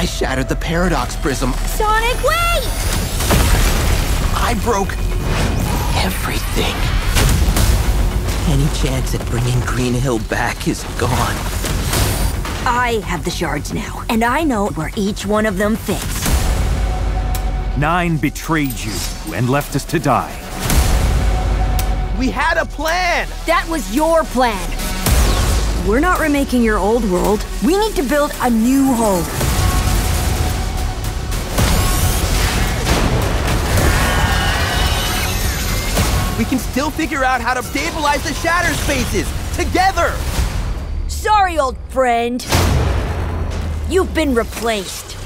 I shattered the Paradox Prism. Sonic, wait! I broke everything. Any chance at bringing Green Hill back is gone. I have the shards now, and I know where each one of them fits. Nine betrayed you and left us to die. We had a plan! That was your plan. We're not remaking your old world. We need to build a new home. We can still figure out how to stabilize the shatter spaces together! Sorry, old friend. You've been replaced.